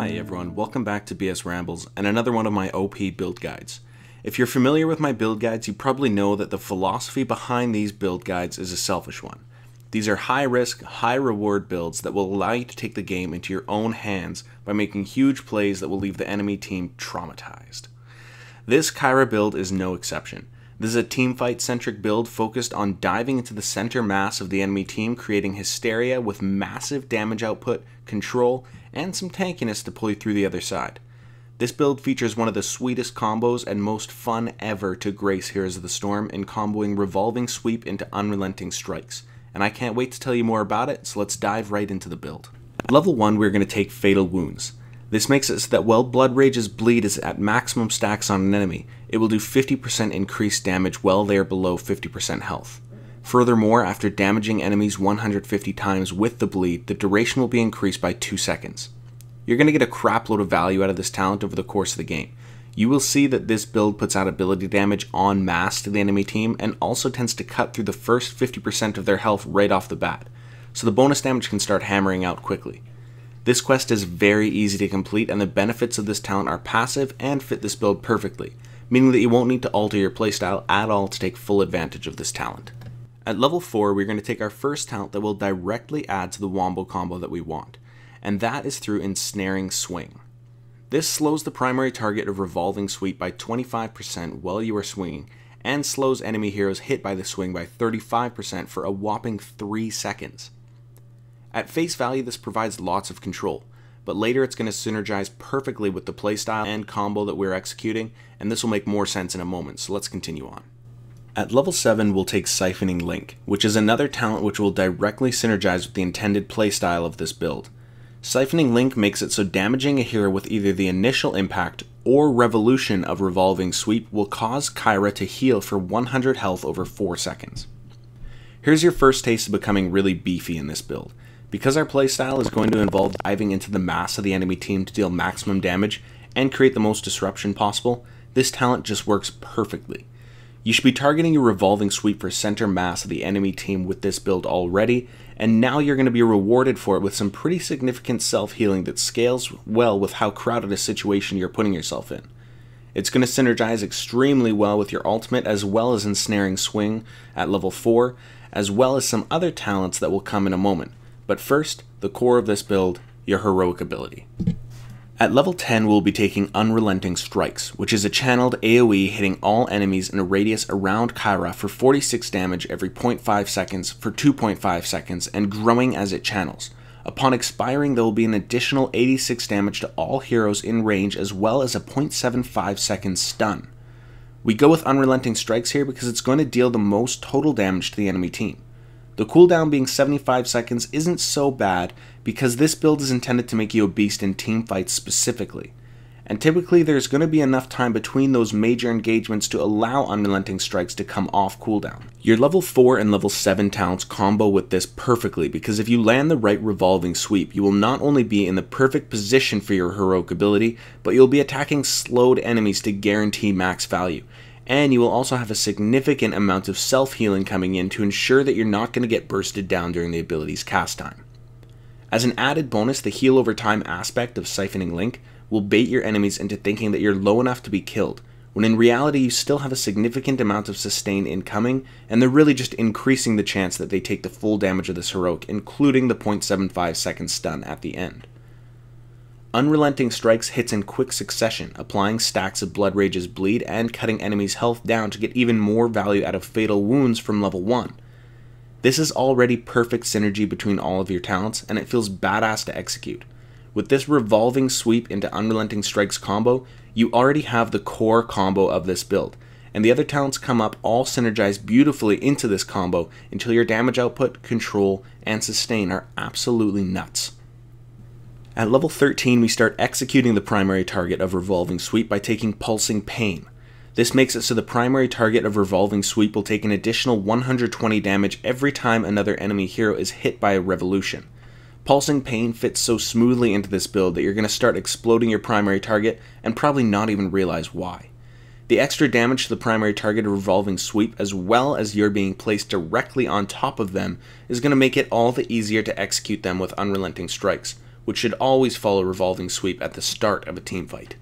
Hi everyone, welcome back to BS Rambles and another one of my OP build guides. If you're familiar with my build guides, you probably know that the philosophy behind these build guides is a selfish one. These are high risk, high reward builds that will allow you to take the game into your own hands by making huge plays that will leave the enemy team traumatized. This Qhira build is no exception. This is a teamfight centric build focused on diving into the center mass of the enemy team, creating hysteria with massive damage output, control, and some tankiness to pull you through the other side. This build features one of the sweetest combos and most fun ever to grace Heroes of the Storm in comboing Revolving Sweep into Unrelenting Strikes, and I can't wait to tell you more about it, so let's dive right into the build. At level 1 we're going to take Fatal Wounds. This makes it so that while Blood Rage's bleed is at maximum stacks on an enemy, it will do 50% increased damage while they are below 50% health. Furthermore, after damaging enemies 150 times with the bleed, the duration will be increased by 2 seconds. You're going to get a crapload of value out of this talent over the course of the game. You will see that this build puts out ability damage en masse to the enemy team and also tends to cut through the first 50% of their health right off the bat, so the bonus damage can start hammering out quickly. This quest is very easy to complete and the benefits of this talent are passive and fit this build perfectly, meaning that you won't need to alter your playstyle at all to take full advantage of this talent. At level 4, we're going to take our first talent that will directly add to the Wombo combo that we want, and that is through Ensnaring Swing. This slows the primary target of Revolving Sweep by 25% while you are swinging, and slows enemy heroes hit by the swing by 35% for a whopping 3 seconds. At face value, this provides lots of control, but later it's going to synergize perfectly with the playstyle and combo that we're executing, and this will make more sense in a moment, so let's continue on. At level 7, we'll take Siphoning Link, which is another talent which will directly synergize with the intended playstyle of this build. Siphoning Link makes it so damaging a hero with either the initial impact or revolution of Revolving Sweep will cause Qhira to heal for 100 health over 4 seconds. Here's your first taste of becoming really beefy in this build. Because our playstyle is going to involve diving into the mass of the enemy team to deal maximum damage and create the most disruption possible, this talent just works perfectly. You should be targeting your revolving sweep for center mass of the enemy team with this build already, and now you're going to be rewarded for it with some pretty significant self-healing that scales well with how crowded a situation you're putting yourself in. It's going to synergize extremely well with your ultimate as well as ensnaring swing at level 4, as well as some other talents that will come in a moment. But first, the core of this build, your heroic ability. At level 10, we'll be taking Unrelenting Strikes, which is a channeled AoE hitting all enemies in a radius around Qhira for 46 damage every 0.5 seconds for 2.5 seconds and growing as it channels. Upon expiring, there will be an additional 86 damage to all heroes in range as well as a 0.75 second stun. We go with Unrelenting Strikes here because it's going to deal the most total damage to the enemy team. The cooldown being 75 seconds isn't so bad because this build is intended to make you a beast in team fights specifically. And typically there's going to be enough time between those major engagements to allow unrelenting strikes to come off cooldown. Your level 4 and level 7 talents combo with this perfectly because if you land the right revolving sweep, you will not only be in the perfect position for your heroic ability, but you'll be attacking slowed enemies to guarantee max value and you will also have a significant amount of self-healing coming in to ensure that you're not going to get bursted down during the ability's cast time. As an added bonus, the heal over time aspect of Siphoning Link will bait your enemies into thinking that you're low enough to be killed, when in reality you still have a significant amount of sustain incoming, and they're really just increasing the chance that they take the full damage of this heroic, including the 0.75 second stun at the end. Unrelenting Strikes hits in quick succession, applying stacks of Blood Rage's bleed and cutting enemies' health down to get even more value out of Fatal Wounds from level 1. This is already perfect synergy between all of your talents, and it feels badass to execute. With this revolving sweep into Unrelenting Strikes combo, you already have the core combo of this build, and the other talents come up all synergize beautifully into this combo until your damage output, control, and sustain are absolutely nuts. At level 13, we start executing the primary target of Revolving Sweep by taking Pulsing Pain. This makes it so the primary target of Revolving Sweep will take an additional 120 damage every time another enemy hero is hit by a Revolution. Pulsing Pain fits so smoothly into this build that you're going to start exploding your primary target and probably not even realize why. The extra damage to the primary target of Revolving Sweep, as well as your being placed directly on top of them, is going to make it all the easier to execute them with Unrelenting Strikes which should always follow Revolving Sweep at the start of a team fight.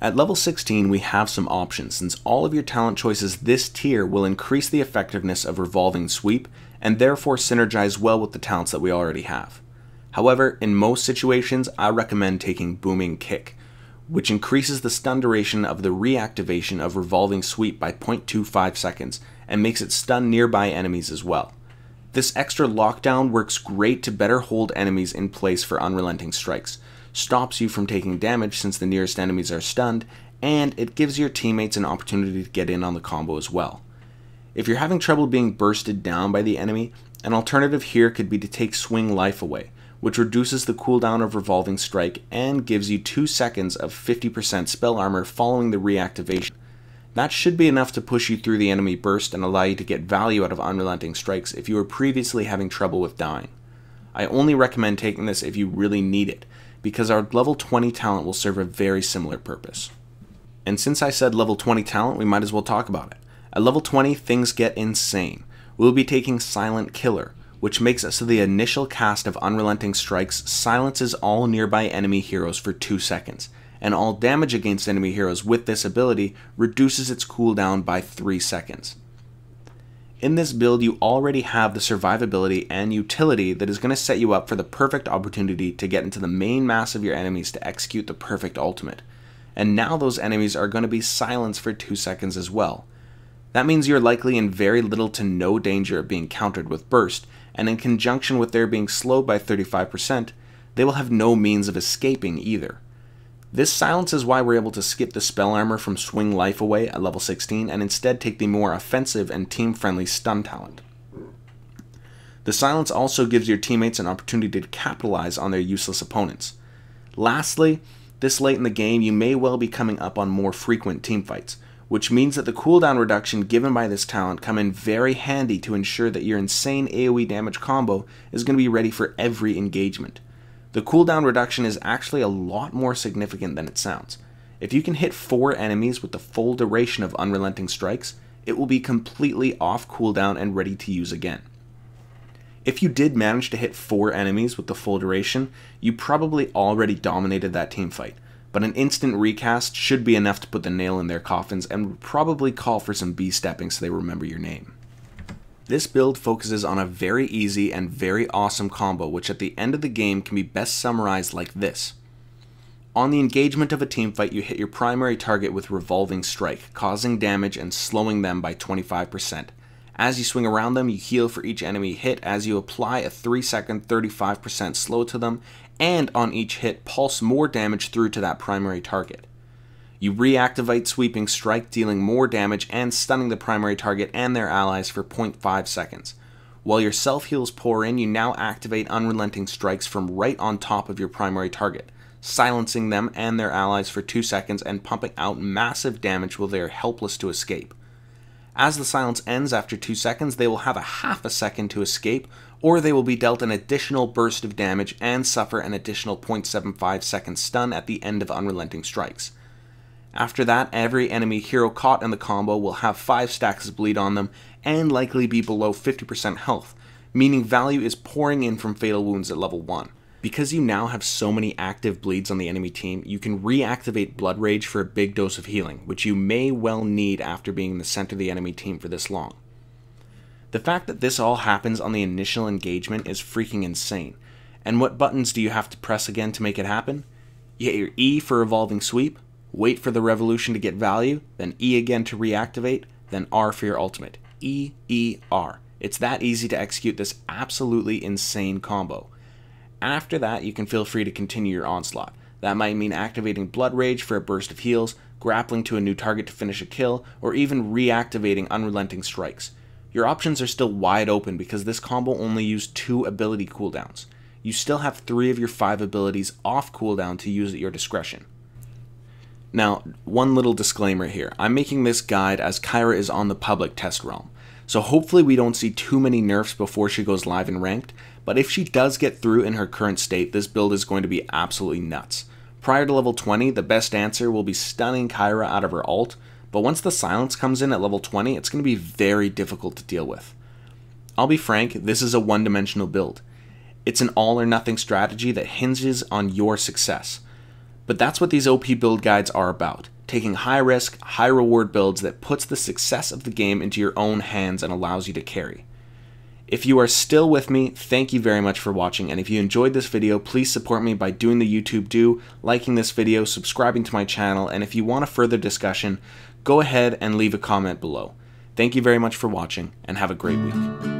At level 16, we have some options, since all of your talent choices this tier will increase the effectiveness of Revolving Sweep, and therefore synergize well with the talents that we already have. However, in most situations, I recommend taking Booming Kick, which increases the stun duration of the reactivation of Revolving Sweep by 0.25 seconds, and makes it stun nearby enemies as well. This extra lockdown works great to better hold enemies in place for unrelenting strikes, stops you from taking damage since the nearest enemies are stunned, and it gives your teammates an opportunity to get in on the combo as well. If you're having trouble being bursted down by the enemy, an alternative here could be to take Swing Life away, which reduces the cooldown of Revolving Strike and gives you 2 seconds of 50% spell armor following the reactivation. That should be enough to push you through the enemy burst and allow you to get value out of unrelenting strikes if you were previously having trouble with dying. I only recommend taking this if you really need it, because our level 20 talent will serve a very similar purpose. And since I said level 20 talent, we might as well talk about it. At level 20, things get insane. We'll be taking Silent Killer, which makes it so the initial cast of Unrelenting Strikes silences all nearby enemy heroes for 2 seconds, and all damage against enemy heroes with this ability reduces its cooldown by 3 seconds. In this build, you already have the survivability and utility that is going to set you up for the perfect opportunity to get into the main mass of your enemies to execute the perfect ultimate. And now those enemies are going to be silenced for 2 seconds as well. That means you're likely in very little to no danger of being countered with Burst, and in conjunction with their being slowed by 35%, they will have no means of escaping either. This silence is why we're able to skip the spell armor from Swing Life away at level 16 and instead take the more offensive and team friendly stun talent. The silence also gives your teammates an opportunity to capitalize on their useless opponents. Lastly, this late in the game, you may well be coming up on more frequent teamfights, which means that the cooldown reduction given by this talent come in very handy to ensure that your insane AoE damage combo is going to be ready for every engagement. The cooldown reduction is actually a lot more significant than it sounds. If you can hit 4 enemies with the full duration of Unrelenting Strikes, it will be completely off cooldown and ready to use again. If you did manage to hit 4 enemies with the full duration, you probably already dominated that team fight, but an instant recast should be enough to put the nail in their coffins and would probably call for some B-stepping so they remember your name. This build focuses on a very easy and very awesome combo, which at the end of the game can be best summarized like this. On the engagement of a teamfight, you hit your primary target with Revolving Strike, causing damage and slowing them by 25%. As you swing around them, you heal for each enemy hit as you apply a 3 second 35% slow to them, and on each hit, pulse more damage through to that primary target. You reactivate Sweeping Strike, dealing more damage and stunning the primary target and their allies for 0.5 seconds. While your self heals pour in, you now activate Unrelenting Strikes from right on top of your primary target, silencing them and their allies for 2 seconds and pumping out massive damage while they are helpless to escape. As the silence ends after 2 seconds, they will have a half a second to escape, or they will be dealt an additional burst of damage and suffer an additional 0.75 second stun at the end of Unrelenting Strikes. After that, every enemy hero caught in the combo will have 5 stacks of bleed on them and likely be below 50% health, meaning value is pouring in from fatal wounds at level 1. Because you now have so many active bleeds on the enemy team, you can reactivate Blood Rage for a big dose of healing, which you may well need after being in the center of the enemy team for this long. The fact that this all happens on the initial engagement is freaking insane. And what buttons do you have to press again to make it happen? You hit your E for Revolving Sweep, wait for the revolution to get value, then E again to reactivate, then R for your ultimate. E, E, R. It's that easy to execute this absolutely insane combo. After that, you can feel free to continue your onslaught. That might mean activating Blood Rage for a burst of heals, grappling to a new target to finish a kill, or even reactivating Unrelenting Strikes. Your options are still wide open because this combo only used two ability cooldowns. You still have three of your five abilities off cooldown to use at your discretion. Now, one little disclaimer here. I'm making this guide as Qhira is on the public test realm. So hopefully we don't see too many nerfs before she goes live and ranked, but if she does get through in her current state, this build is going to be absolutely nuts. Prior to level 20, the best answer will be stunning Qhira out of her ult, but once the silence comes in at level 20, it's going to be very difficult to deal with. I'll be frank, this is a one-dimensional build. It's an all or nothing strategy that hinges on your success. But that's what these OP build guides are about taking high risk, high reward builds that puts the success of the game into your own hands and allows you to carry. If you are still with me, thank you very much for watching, and if you enjoyed this video, please support me by doing the YouTube do, liking this video, subscribing to my channel, and if you want a further discussion, go ahead and leave a comment below. Thank you very much for watching, and have a great week.